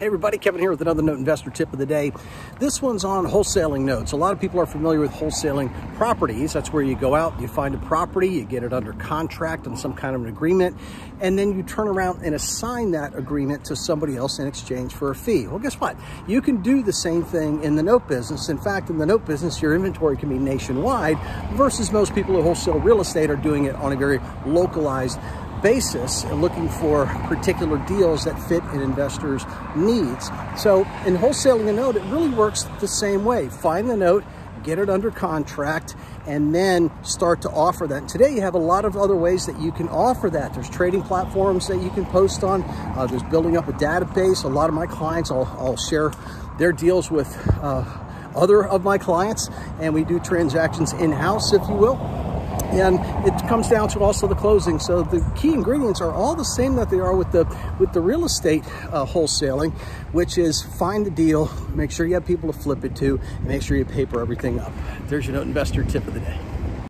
Hey everybody, Kevin here with another note investor tip of the day. This one's on wholesaling notes. A lot of people are familiar with wholesaling properties. That's where you go out, you find a property, you get it under contract on some kind of an agreement, and then you turn around and assign that agreement to somebody else in exchange for a fee. Well, guess what? You can do the same thing in the note business. In fact, in the note business, your inventory can be nationwide versus most people who wholesale real estate are doing it on a very localized basis and looking for particular deals that fit an investor's needs. So in wholesaling a note, it really works the same way. Find the note, get it under contract, and then start to offer that. And today you have a lot of other ways that you can offer that. There's trading platforms that you can post on. Uh, there's building up a database. A lot of my clients, I'll, I'll share their deals with uh, other of my clients, and we do transactions in-house, if you will and it comes down to also the closing. So the key ingredients are all the same that they are with the with the real estate uh, wholesaling, which is find the deal, make sure you have people to flip it to, and make sure you paper everything up. There's your note investor tip of the day.